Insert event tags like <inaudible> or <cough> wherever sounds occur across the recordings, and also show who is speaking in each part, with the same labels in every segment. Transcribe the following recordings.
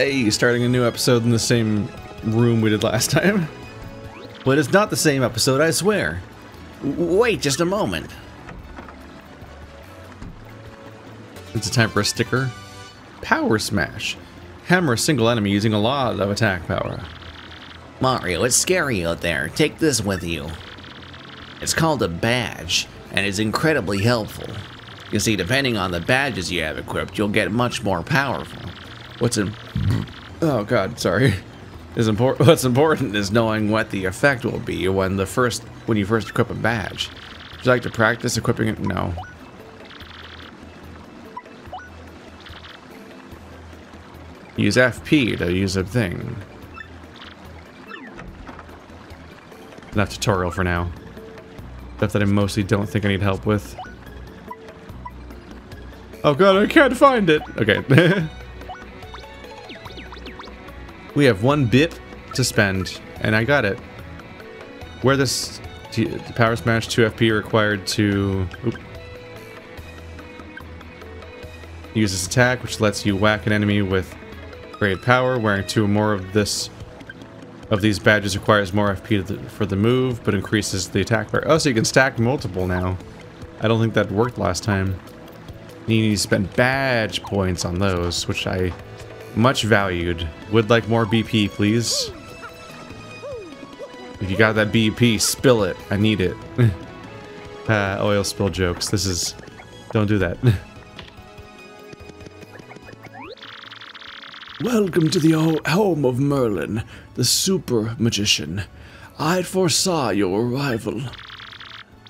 Speaker 1: Hey, starting a new episode in the same room we did last <laughs> time.
Speaker 2: But it's not the same episode, I swear. Wait just a moment.
Speaker 1: It's a time for a sticker. Power Smash. Hammer a single enemy using a lot of attack power.
Speaker 2: Mario, it's scary out there. Take this with you. It's called a badge, and is incredibly helpful. You see, depending on the badges you have equipped, you'll get much more powerful. What's in...
Speaker 1: Oh god, sorry.
Speaker 2: Is important. <laughs> What's important is knowing what the effect will be when the first when you first equip a badge.
Speaker 1: Would you like to practice equipping it? No. Use FP to use a thing. Enough tutorial for now. Stuff that I mostly don't think I need help with. Oh god, I can't find it! Okay. <laughs> we have one bit to spend, and I got it. Where this Power Smash 2 FP required to... Oop. Use this attack, which lets you whack an enemy with great power. Wearing two or more of this of these badges requires more FP for the move, but increases the attack power. Oh, so you can stack multiple now. I don't think that worked last time. You need to spend badge points on those, which I much valued. Would like more BP, please. If you got that BP, spill it. I need it. <laughs> uh, oil spill jokes. This is... Don't do that. <laughs>
Speaker 3: Welcome to the home of Merlon, the super magician. I foresaw your arrival.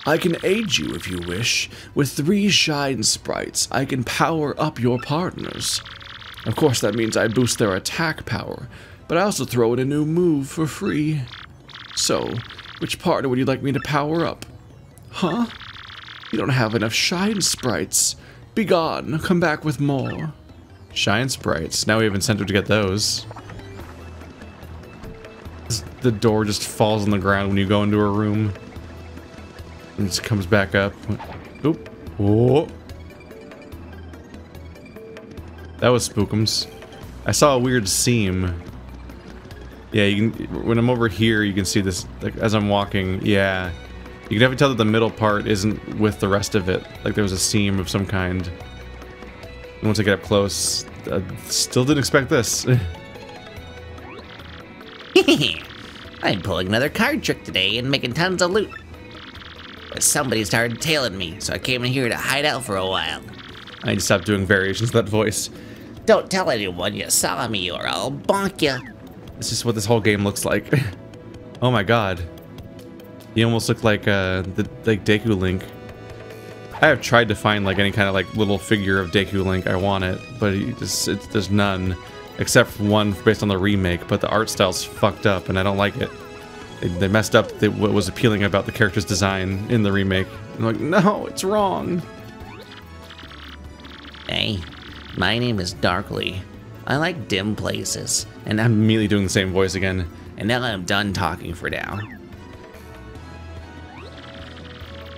Speaker 3: I can aid you if you wish. With three shine sprites, I can power up your partners. Of course, that means I boost their attack power, but I also throw in a new move for free. So, which partner would you like me to power up? Huh? You don't have enough shine sprites. Begone, come back with more.
Speaker 1: Shine sprites. Now we have incentive to get those. The door just falls on the ground when you go into a room. And just comes back up. Oop. Whoa. That was spookums. I saw a weird seam. Yeah, you can, when I'm over here, you can see this, like, as I'm walking, yeah. You can definitely tell that the middle part isn't with the rest of it. Like there was a seam of some kind. And once I get up close, I still didn't expect this. <laughs>
Speaker 2: I'm pulling another card trick today and making tons of loot. But somebody started tailing me, so I came in here to hide out for a while.
Speaker 1: I need to stop doing variations of that voice.
Speaker 2: Don't tell anyone you saw me or I'll bonk you.
Speaker 1: This is what this whole game looks like. <laughs> oh my god. He almost looked like uh, the like Deku Link. I have tried to find like any kind of like little figure of Deku Link. I want it, but just, it's, there's none, except for one based on the remake. But the art style's fucked up, and I don't like it. They, they messed up the, what was appealing about the character's design in the remake. I'm like, no, it's wrong.
Speaker 2: Hey, my name is Darkly. I like dim places.
Speaker 1: And I'm immediately doing the same voice again.
Speaker 2: And now I'm done talking for now.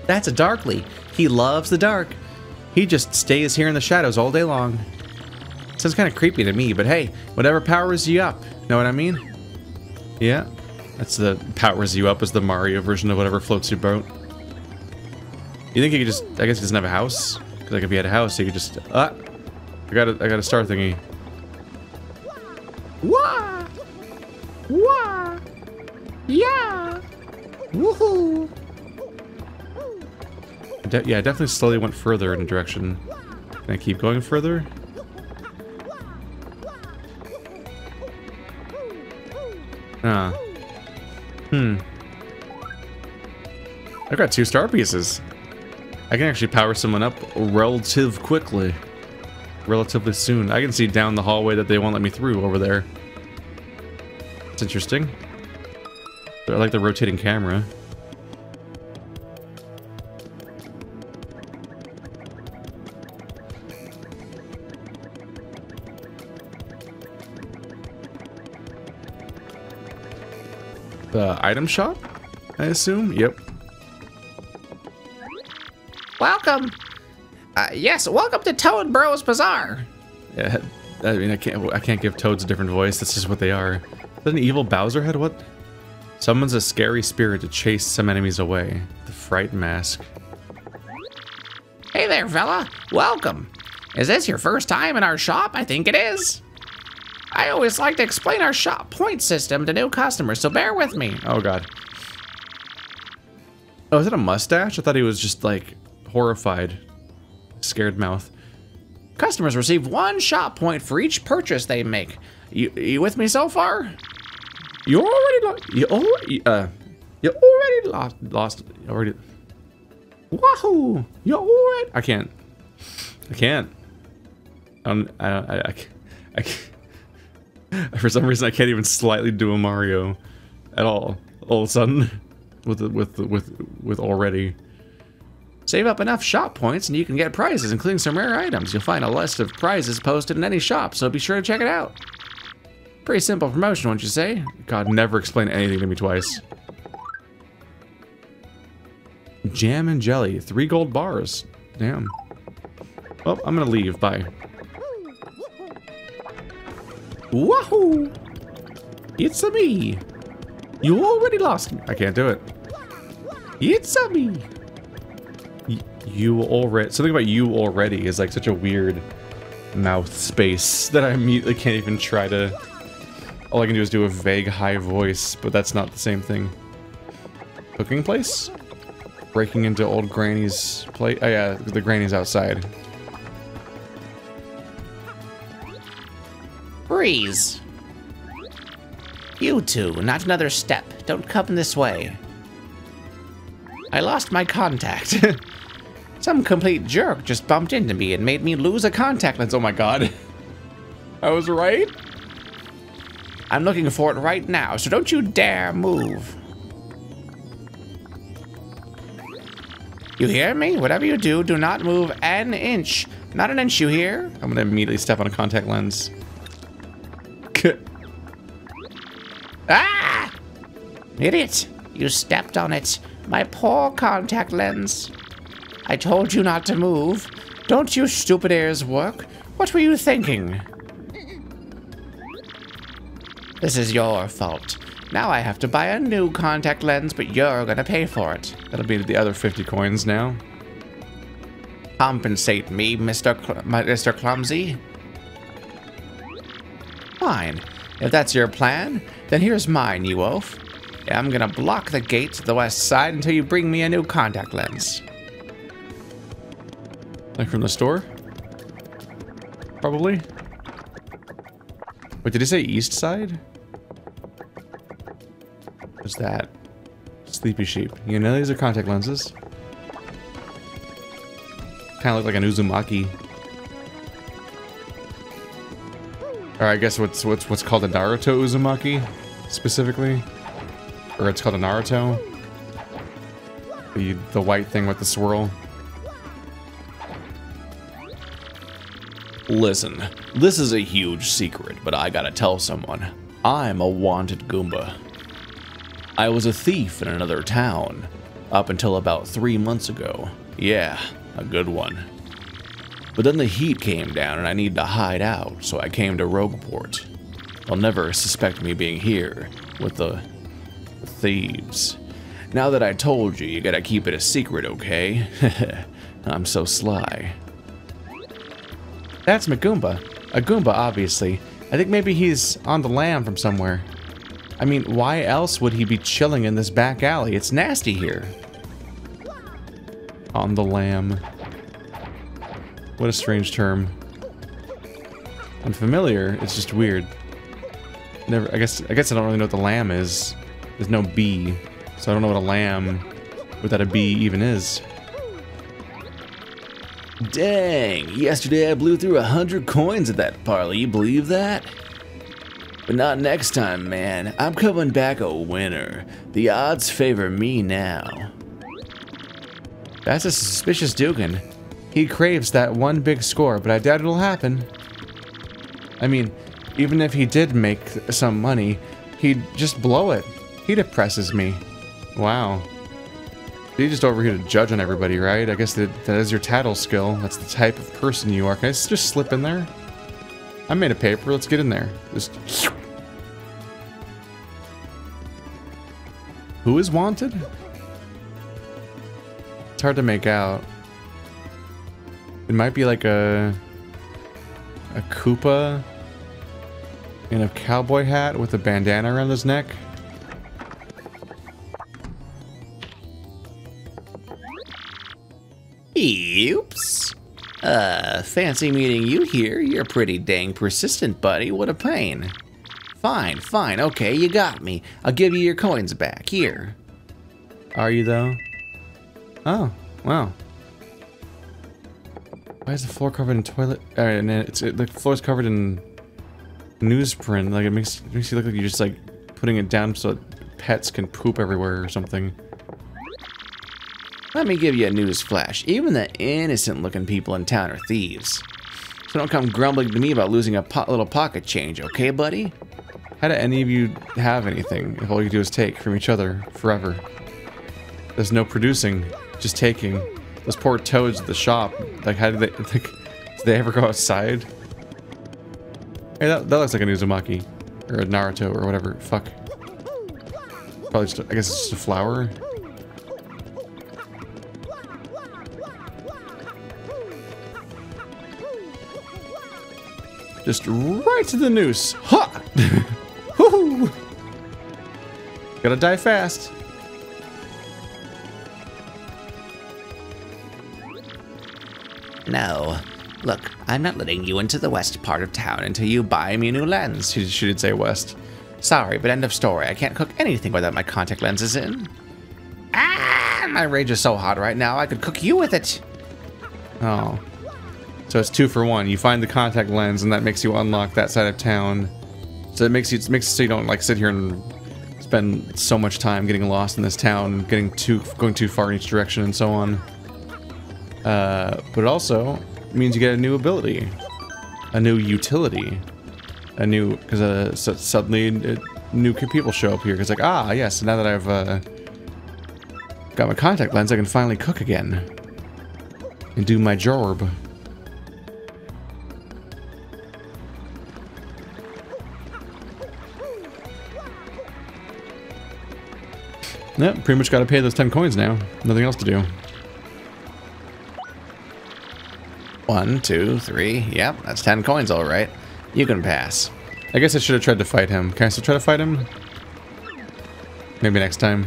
Speaker 1: That's a Darkly. He loves the dark. He just stays here in the shadows all day long. Sounds kind of creepy to me, but hey, whatever powers you up. Know what I mean? Yeah. That's the powers you up as the Mario version of whatever floats your boat. You think he could just, I guess he doesn't have a house? Because like if he had a house, he could just, ah, I got a, I got a star thingy.
Speaker 4: Wah! Wah! Yeah! Woohoo!
Speaker 1: De yeah, I definitely slowly went further in a direction. Can I keep going further? Ah. Hmm. I got two star pieces. I can actually power someone up relative quickly. Relatively soon. I can see down the hallway that they won't let me through over there. It's interesting. I like the rotating camera. The item shop? I assume? Yep.
Speaker 4: Welcome. Uh, yes, welcome to Toad Bros Bazaar.
Speaker 1: Yeah, I mean, I can't. I can't give toads a different voice. That's just what they are. Is that an evil Bowser head? What? Someone's a scary spirit to chase some enemies away. The Fright Mask.
Speaker 2: Hey there, fella. Welcome. Is this your first time in our shop? I think it is. I always like to explain our shop point system to new customers, so bear with me.
Speaker 1: Oh god. Oh, is that a mustache? I thought he was just like horrified, scared mouth.
Speaker 2: Customers receive one shop point for each purchase they make. You, you with me so far?
Speaker 1: You already lost. You already. Uh, you already lost. Lost. Already. Wahoo! You already. I can't. I can't. Um, I, I, I, can't- I can't. <laughs> For some reason, I can't even slightly do a Mario at all. All of a sudden, <laughs> with with the- with with already.
Speaker 2: Save up enough shop points and you can get prizes, including some rare items. You'll find a list of prizes posted in any shop, so be sure to check it out. Pretty simple promotion, wouldn't you say?
Speaker 1: God, never explain anything to me twice. Jam and jelly, three gold bars. Damn. Well, I'm gonna leave. Bye. Wahoo! It's a me. You already lost me. I can't do it. It's a me. You already. Something about you already is like such a weird mouth space that I immediately can't even try to. All I can do is do a vague high voice, but that's not the same thing. Cooking place? Breaking into old granny's plate? Oh yeah, the granny's outside.
Speaker 2: Breeze. You two, not another step. Don't come this way. I lost my contact. <laughs> Some complete jerk just bumped into me and made me lose a contact lens.
Speaker 1: Oh my god. <laughs> I was right?
Speaker 2: I'm looking for it right now, so don't you dare move. You hear me? Whatever you do, do not move an inch. Not an inch, you hear?
Speaker 1: I'm gonna immediately step on a contact lens. <laughs>
Speaker 2: Ah! Idiot! You stepped on it. My poor contact lens. I told you not to move. Don't you stupid ears work? What were you thinking? This is your fault. Now I have to buy a new contact lens, but you're gonna pay for it.
Speaker 1: That'll be the other 50 coins now.
Speaker 2: Compensate me, Mr. Cl- Mr. Clumsy. Fine. If that's your plan, then here's mine, you oaf. I'm gonna block the gate to the west side until you bring me a new contact lens.
Speaker 1: Like from the store? Probably. Wait, did he say east side? What's that? Sleepy sheep. You know these are contact lenses. Kind of look like an Uzumaki. Or I guess what's what's what's called a Naruto Uzumaki, specifically, or it's called a Naruto. The the white thing with the swirl.
Speaker 3: Listen, this is a huge secret, but I gotta tell someone. I'm a wanted Goomba. I was a thief in another town, up until about three months ago. Yeah, a good one. But then the heat came down and I needed to hide out, so I came to Rogueport. They'll never suspect me being here with the, thieves. Now that I told you, you gotta keep it a secret, okay? <laughs> I'm so sly.
Speaker 1: That's Magumba. A Goomba, obviously. I think maybe he's on the lam from somewhere. I mean, why else would he be chilling in this back alley? It's nasty here. On the lam. What a strange term. I'm familiar, it's just weird. Never I guess I guess I don't really know what the lamb is. There's no B, so I don't know what a lamb without a B even is.
Speaker 3: Dang, yesterday I blew through a hundred coins at that parley, you believe that? But not next time, man. I'm coming back a winner. The odds favor me now.
Speaker 1: That's a suspicious Dugan. He craves that one big score, but I doubt it'll happen. I mean, even if he did make some money, he'd just blow it. He depresses me. Wow. You're just over here to judge on everybody, right? I guess that, that is your tattle skill. That's the type of person you are. Can I just slip in there? I made a paper. Let's get in there. Just. Who is wanted? It's hard to make out. It might be like a a Koopa in a cowboy hat with a bandana around his neck.
Speaker 2: Oops. Uh, fancy meeting you here. You're pretty dang persistent, buddy. What a pain. Fine, fine. Okay, you got me. I'll give you your coins back. Here.
Speaker 1: Are you though? Oh, wow. Why is the floor covered in toilet? Uh, and it's it, the floor's covered in newsprint. Like it makes it makes you look like you're just like putting it down so pets can poop everywhere or something.
Speaker 2: Let me give you a news flash. Even the innocent-looking people in town are thieves. So don't come grumbling to me about losing a po little pocket change, okay, buddy?
Speaker 1: How do any of you have anything if all you do is take from each other forever? There's no producing, just taking. Those poor toads at the shop. Like, how do they? <laughs> Like, did they ever go outside? Hey, that, that looks like a Uzumaki. Or a Naruto or whatever. Fuck. Probably just, I guess it's just a flower. Just right to the noose. Ha! <laughs> Woohoo! Gotta die fast.
Speaker 2: No. Look, I'm not letting you into the west part of town until you buy me a new lens.
Speaker 1: She, she did say west.
Speaker 2: Sorry, but end of story. I can't cook anything without my contact lenses in. Ah! My rage is so hot right now, I could cook you with it.
Speaker 1: Oh. So it's two for one. You find the contact lens, and that makes you unlock that side of town. So it makes you it makes it so you don't like sit here and spend so much time getting lost in this town, getting too going too far in each direction, and so on. Uh, but it also means you get a new ability, a new utility, a new because uh, so suddenly new people show up here. Because like ah yes, now that I've uh, got my contact lens, I can finally cook again and do my job. Yep, pretty much got to pay those 10 coins now. Nothing else to do.
Speaker 2: One, two, three. Yep, that's ten coins, all right. You can pass.
Speaker 1: I guess I should have tried to fight him. Can I still try to fight him? Maybe next time.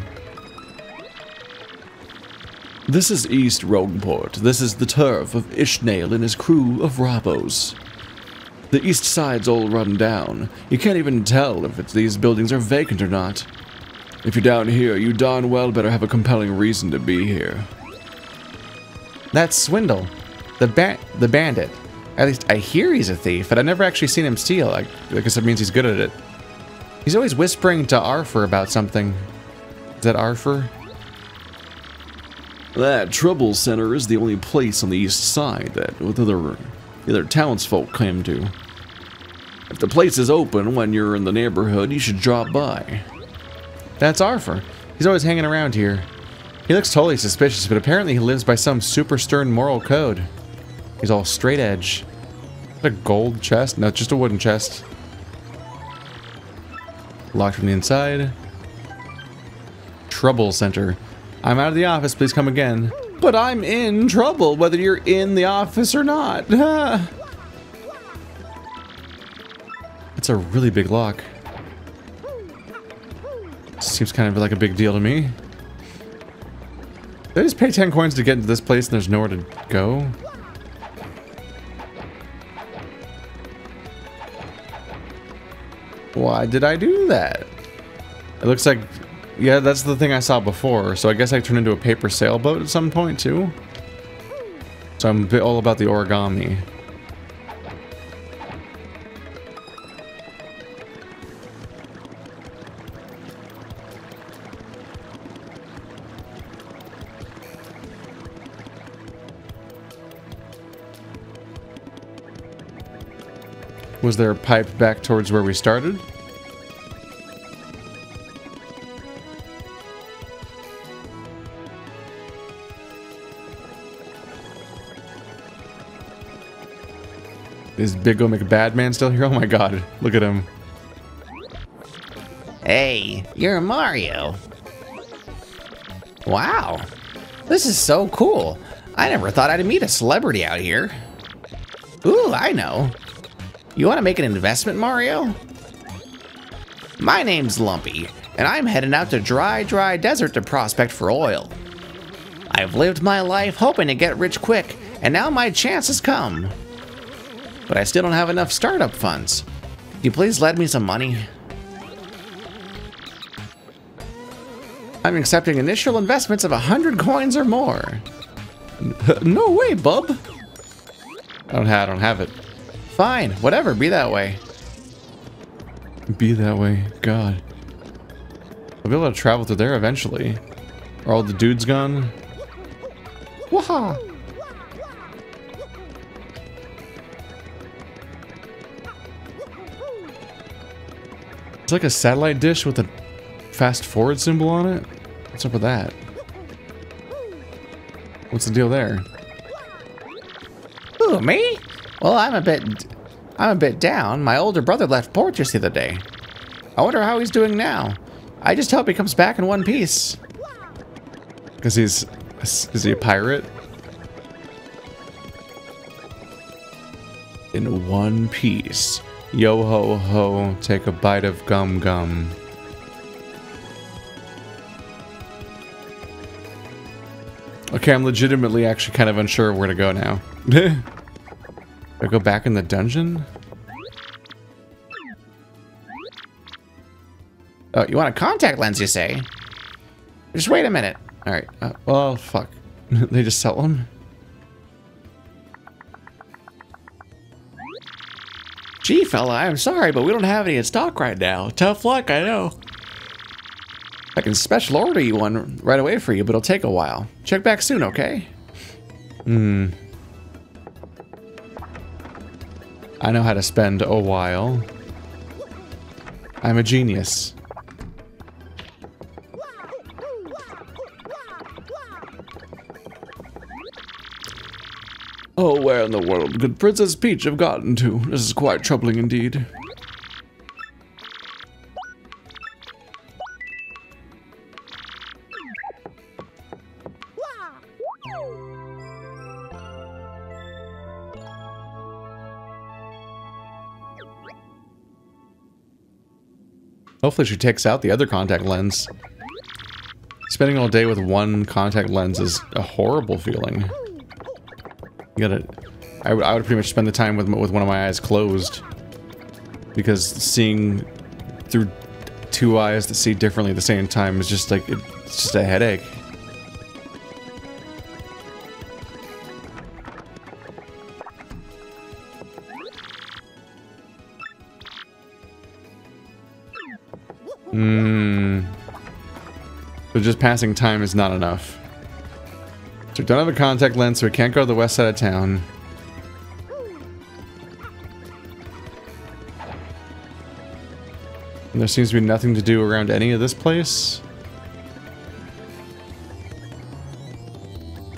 Speaker 3: This is East Rogueport. This is the turf of Ishnail and his crew of Robbos. The east side's all run down. You can't even tell if it's these buildings are vacant or not. If you're down here, you darn well better have a compelling reason to be here.
Speaker 1: That's Swindle. The ba the bandit. At least I hear he's a thief, but I've never actually seen him steal. I, I guess that means he's good at it. He's always whispering to Arthur about something. Is that Arthur?
Speaker 3: That Trouble Center is the only place on the east side that the other, the other townsfolk come to. If the place is open when you're in the neighborhood, you should drop by.
Speaker 1: That's Arthur. He's always hanging around here. He looks totally suspicious, but apparently he lives by some super stern moral code. He's all straight edge. A gold chest? No, just a wooden chest. Locked from the inside. Trouble Center. I'm out of the office, please come again. But I'm in trouble, whether you're in the office or not. <laughs> It's a really big lock. Seems kind of like a big deal to me. Did I just pay 10 coins to get into this place and there's nowhere to go? Why did I do that? It looks like... Yeah, that's the thing I saw before. So I guess I turned into a paper sailboat at some point, too? So I'm a bit all about the origami. Was there a pipe back towards where we started? Is Big O McBadman still here? <laughs> Oh my god, look at him.
Speaker 2: Hey, you're Mario. Wow, this is so cool. I never thought I'd meet a celebrity out here. Ooh, I know. You want to make an investment, Mario? My name's Lumpy, and I'm heading out to dry, dry desert to prospect for oil. I've lived my life hoping to get rich quick, and now my chance has come. But I still don't have enough startup funds. Could you please lend me some money? I'm accepting initial investments of 100 coins or more. <laughs>
Speaker 1: no way, bub. I don't have, I don't have it.
Speaker 2: Fine, whatever, be that way.
Speaker 1: Be that way. God. I'll be able to travel through there eventually. Are all the dudes gone? Waha! It's like a satellite dish with a fast forward symbol on it. What's up with that? What's the deal there?
Speaker 2: Who, me? Well, I'm a bit... I'm a bit down. My older brother left port just the other day. I wonder how he's doing now. I just hope he comes back in one piece.
Speaker 1: Because he's... Is he a pirate? In one piece. Yo ho ho, take a bite of gum gum. Okay, I'm legitimately actually kind of unsure of where to go now. <laughs> Do I go back in the dungeon?
Speaker 2: Oh, you want a contact lens, you say? Just wait a minute.
Speaker 1: Alright, uh, well, fuck. <laughs> they just sell them?
Speaker 2: Gee, fella, I'm sorry, but we don't have any in stock right now. Tough luck, I know. I can special order you one right away for you, but it'll take a while. Check back soon, okay?
Speaker 1: Hmm. I know how to spend a while. I'm a genius. Oh, where in the world could Princess Peach have gotten to? This is quite troubling indeed. Hopefully she takes out the other contact lens. Spending all day with one contact lens is a horrible feeling. You gotta... I, would, I would pretty much spend the time with, with one of my eyes closed. Because seeing through two eyes that see differently at the same time is just like... It's just a headache. Hmm. So just passing time is not enough. So we don't have a contact lens, so we can't go to the west side of town. And there seems to be nothing to do around any of this place.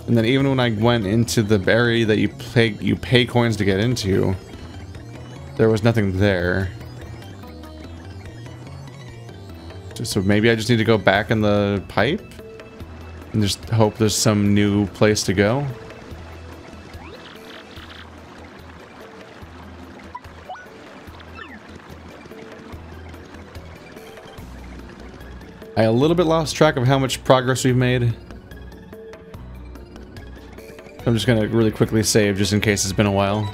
Speaker 1: And then even when I went into the area that you pay you pay coins to get into, there was nothing there. So maybe I just need to go back in the pipe? And just hope there's some new place to go? I a little bit lost track of how much progress we've made. I'm just gonna really quickly save just in case it's been a while.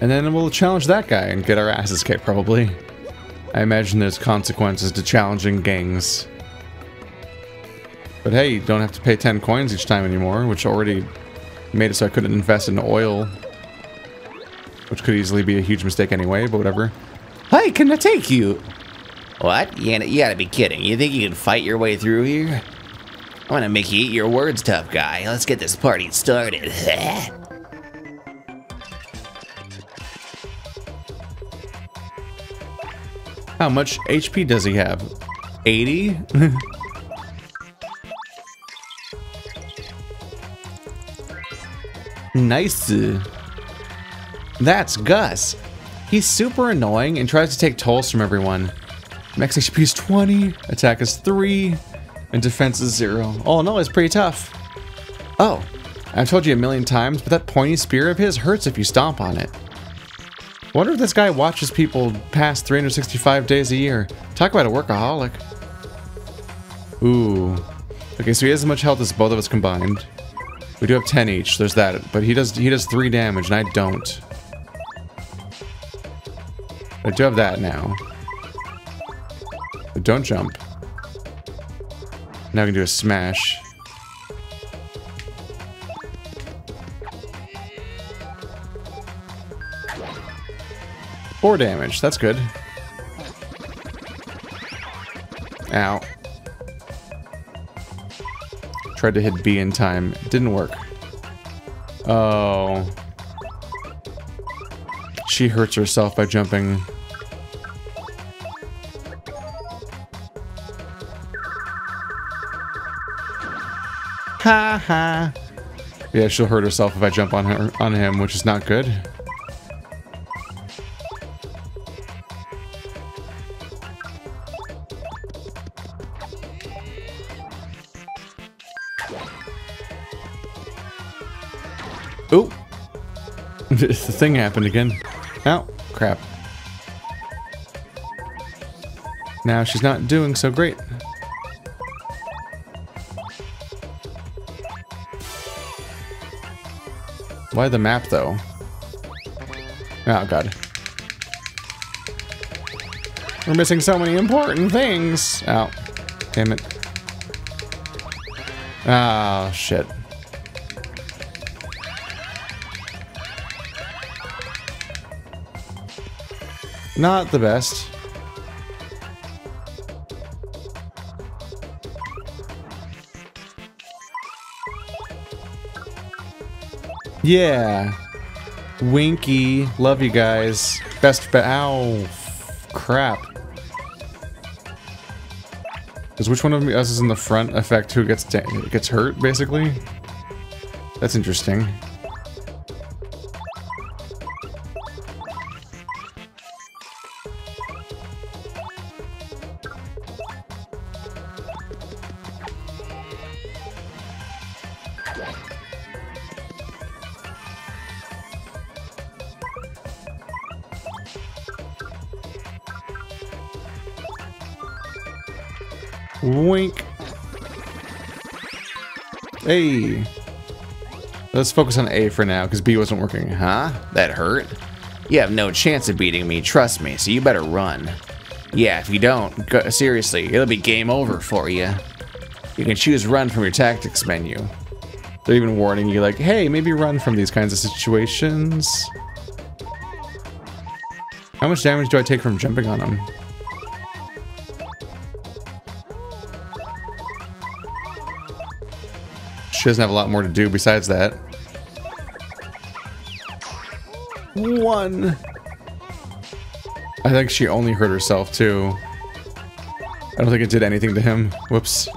Speaker 1: And then we'll challenge that guy and get our asses kicked, probably. I imagine there's consequences to challenging gangs. But hey, you don't have to pay 10 coins each time anymore, which already made it so I couldn't invest in oil. Which could easily be a huge mistake anyway, but whatever.
Speaker 2: Hey, can I take you? What? You gotta, you gotta be kidding. You think you can fight your way through here? I'm gonna make you eat your words, tough guy. Let's get this party started. <laughs>
Speaker 1: How much HP does he have? 80? <laughs> nice. That's Gus. He's super annoying and tries to take tolls from everyone. Max HP is 20, attack is 3, and defense is 0. Oh no, it's pretty tough. Oh, I've told you a million times, but that pointy spear of his hurts if you stomp on it. Wonder if this guy watches people pass 365 days a year. Talk about a workaholic. Ooh. Okay, so he has as much health as both of us combined. We do have 10 each, there's that. But he does he does 3 damage and I don't. I do have that now. But don't jump. Now I can do a smash. Four damage, that's good. Ow. Tried to hit B in time. Didn't work. Oh. She hurts herself by jumping. Ha ha. Yeah, she'll hurt herself if I jump on her on him, which is not good. Oop. the thing happened again. Oh, crap. Now she's not doing so great. Why the map, though? Oh, God. We're missing so many important things. Oh, damn it. Oh, shit. Not the best. Yeah. Winky. Love you guys. Best be- Ow. Crap. Does which one of us is in the front affect who gets gets hurt, basically? That's interesting. Let's focus on A for now, because B wasn't working.
Speaker 2: Huh? That hurt? You have no chance of beating me, trust me, so you better run. Yeah, if you don't, go, seriously, it'll be game over for you. You can choose run from your tactics menu.
Speaker 1: They're even warning you like, hey, maybe run from these kinds of situations. How much damage do I take from jumping on them? She doesn't have a lot more to do besides that. One. I think she only hurt herself too. I don't think it did anything to him. Whoops.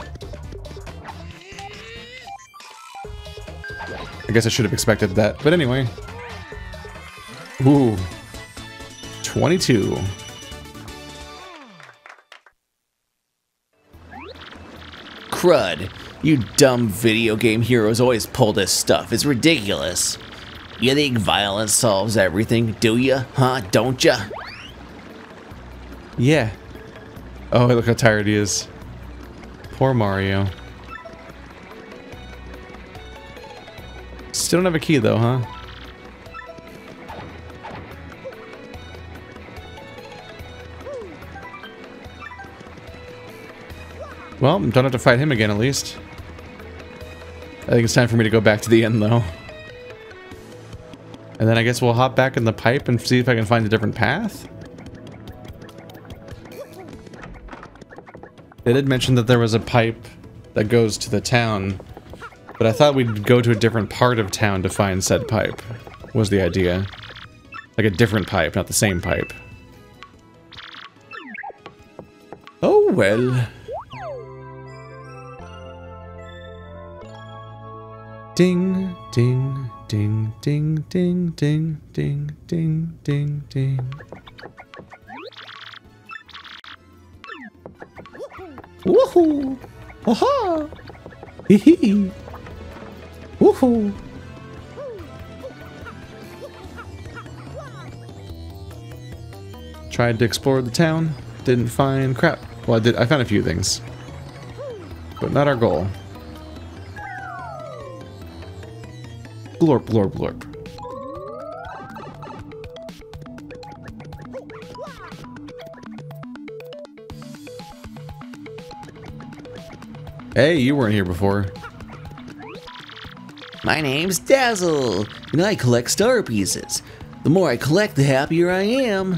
Speaker 1: I guess I should have expected that. But anyway. Ooh. 22.
Speaker 2: Crud. You dumb video game heroes always pull this stuff. It's ridiculous. You think violence solves everything, do you? Huh? Don't ya?
Speaker 1: Yeah. Oh, look how tired he is. Poor Mario. Still don't have a key though, huh? Well, don't have to fight him again at least. I think it's time for me to go back to the end though. And then I guess we'll hop back in the pipe and see if I can find a different path. They did mention that there was a pipe that goes to the town, but I thought we'd go to a different part of town to find said pipe, was the idea. Like a different pipe, not the same pipe. Oh well. Ding, ding, Ding, ding, ding, ding, ding, ding, ding, ding. Woohoo! Aha! Hee hee! Woohoo! Tried to explore the town, didn't find crap. Well, I did. I found a few things, but not our goal. Glorp, glorp, glorp. Hey, you weren't here before.
Speaker 2: My name's Dazzle, and I collect star pieces. The more I collect, the happier I am.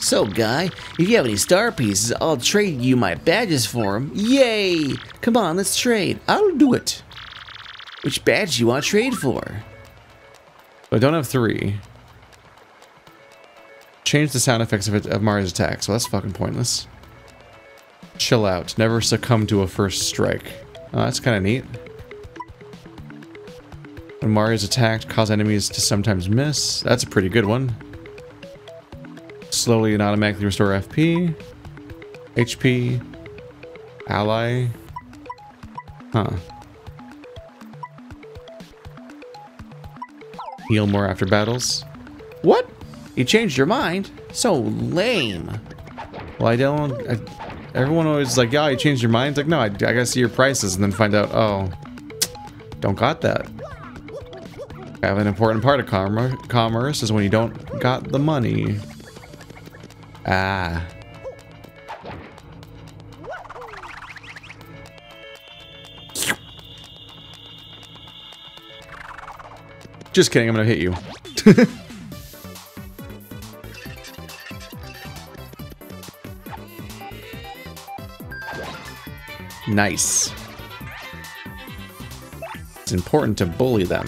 Speaker 2: So, Guy, if you have any star pieces, I'll trade you my badges for them. Yay! Come on, let's trade. I'll do it. Which badge do you want to trade for?
Speaker 1: I don't have three. Change the sound effects of, it, of Mario's attack, so that's fucking pointless. Chill out. Never succumb to a first strike. Oh, that's kind of neat. When Mario's attacked, cause enemies to sometimes miss. That's a pretty good one. Slowly and automatically restore FP. HP. Ally. Huh. Heal more after battles.
Speaker 2: What? You changed your mind? So lame.
Speaker 1: Well, I don't. I, everyone always like, yeah, you changed your mind. It's like, no, I, I gotta see your prices and then find out. Oh, don't got that. Have an important part of commerce. Commerce is when you don't got the money. Ah. Just kidding. I'm gonna hit you. <laughs> Nice. It's important to bully them.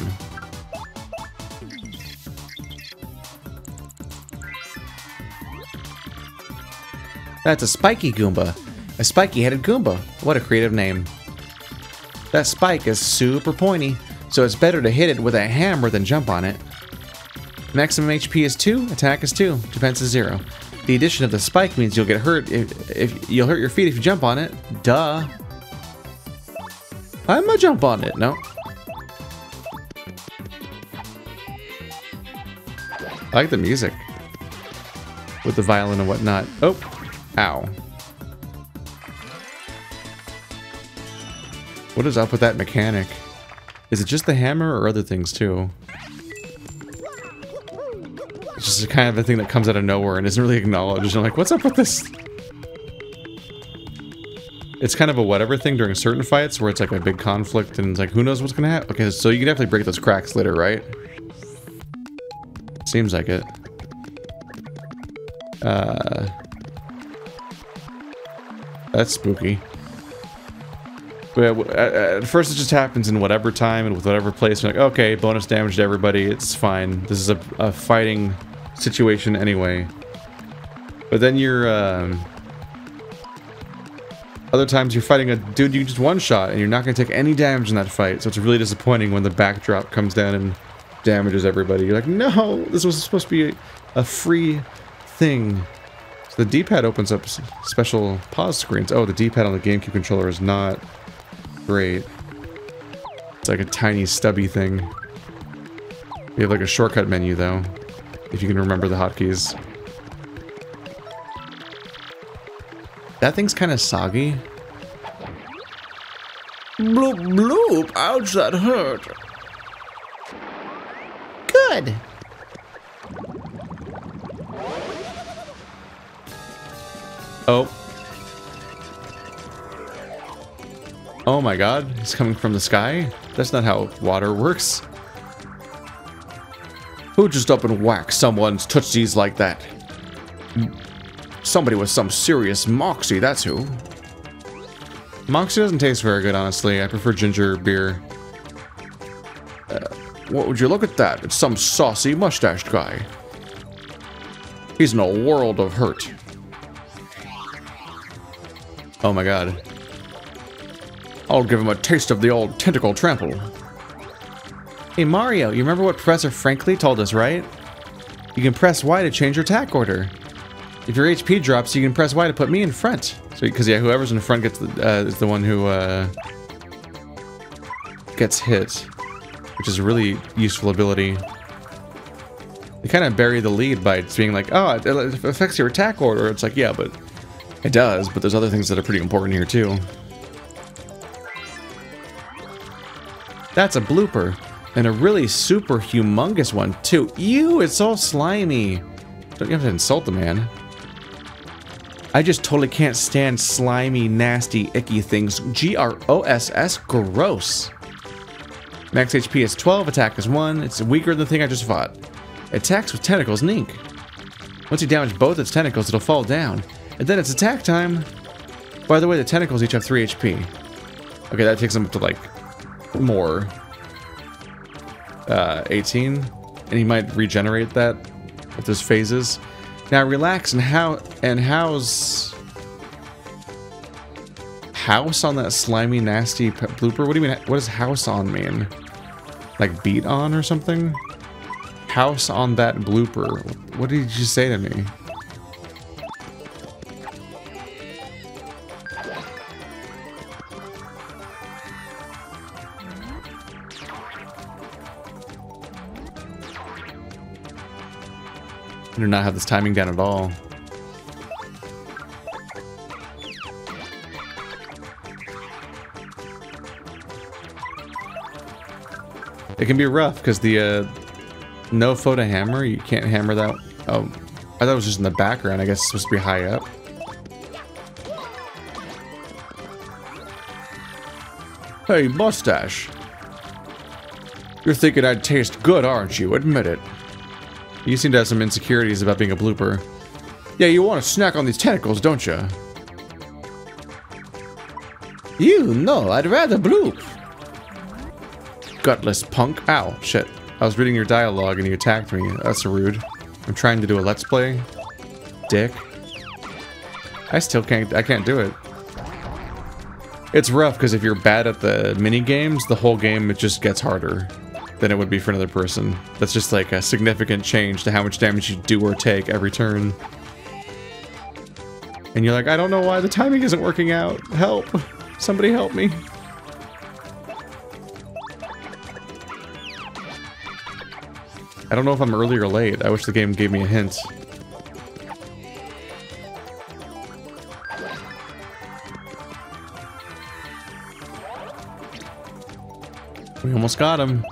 Speaker 1: That's a spiky Goomba. A spiky-headed Goomba. What a creative name. That spike is super pointy, so it's better to hit it with a hammer than jump on it. Maximum HP is 2, attack is 2, defense is 0. The addition of the spike means you'll get hurt if, if you'll hurt your feet if you jump on it. Duh. I'm gonna jump on it. No. I like the music. With the violin and whatnot. Oh. Ow. What is up with that mechanic? Is it just the hammer or other things too? It's just kind of a thing that comes out of nowhere and isn't really acknowledged. I'm like, what's up with this? It's kind of a whatever thing during certain fights where it's like a big conflict and it's like, who knows what's gonna happen? Okay, so you can definitely break those cracks later, right? Seems like it. Uh, that's spooky. At first it just happens in whatever time and with whatever place. You're like, okay, bonus damage to everybody. It's fine. This is a, a fighting situation anyway. But then you're... Um, other times you're fighting a dude you just one-shot and you're not going to take any damage in that fight. So it's really disappointing when the backdrop comes down and damages everybody. You're like, no, this was supposed to be a, a free thing. So the D-pad opens up special pause screens. Oh, the D-pad on the GameCube controller is not great. It's like a tiny stubby thing. We have like a shortcut menu though, if you can remember the hotkeys. That thing's kind of soggy.
Speaker 3: Bloop bloop, ouch, that hurt.
Speaker 2: Good.
Speaker 1: My god, he's coming from the sky? That's not how water works. Who just up and whacked someone's tootsies like that? Somebody with some serious moxie, that's who. Moxie doesn't taste very good, honestly. I prefer ginger beer. Uh, what would you look at that? It's some saucy mustached guy. He's in a world of hurt. Oh my god. I'll give him a taste of the old tentacle trample. Hey Mario, you remember what Professor Frankly told us, right? You can press Y to change your attack order. If your HP drops, you can press Y to put me in front. So, because yeah, whoever's in front gets the, uh, is the one who uh, gets hit, which is a really useful ability. They kind of bury the lead by being like, oh, it affects your attack order. It's like, yeah, but it does, but there's other things that are pretty important here too. That's a blooper. And a really super humongous one, too. Ew, it's all slimy. Don't you have to insult the man. I just totally can't stand slimy, nasty, icky things. G-R-O-S-S, gross. Max HP is 12, attack is 1. It's weaker than the thing I just fought. Attacks with tentacles and ink. Once you damage both its tentacles, it'll fall down. And then it's attack time. By the way, the tentacles each have 3 HP. Okay, that takes them up to, like, more. Uh, 18. And he might regenerate that with those phases. Now relax and how and house house on that slimy nasty pe- blooper. What do you mean? What does house on mean? Like beat on or something? House on that blooper. What did you say to me? I do not have this timing down at all. It can be rough because the uh, no photo hammer, you can't hammer that. Oh, I thought it was just in the background. I guess it's supposed to be high up. Hey, mustache. You're thinking I'd taste good, aren't you? Admit it. You seem to have some insecurities about being a blooper. Yeah, you want to snack on these tentacles, don't you? You know, I'd rather bloop. Gutless punk. Ow, shit. I was reading your dialogue and you attacked me. That's rude. I'm trying to do a let's play. Dick. I still can't, I can't do it. It's rough because if you're bad at the mini games, the whole game it just gets harder than it would be for another person. That's just like a significant change to how much damage you do or take every turn. And you're like, I don't know why the timing isn't working out. Help. Somebody help me. I don't know if I'm early or late. I wish the game gave me a hint. We almost got him.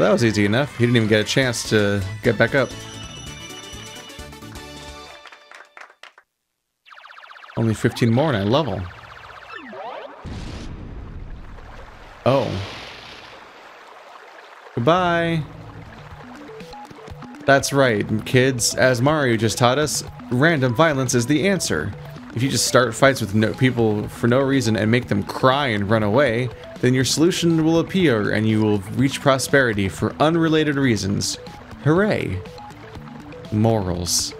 Speaker 1: Well, that was easy enough. He didn't even get a chance to get back up. Only 15 more and I level. Oh. Goodbye. That's right, kids. As Mario just taught us, random violence is the answer. If you just start fights with no people for no reason and make them cry and run away, then your solution will appear and you will reach prosperity for unrelated reasons. Hooray. Morals.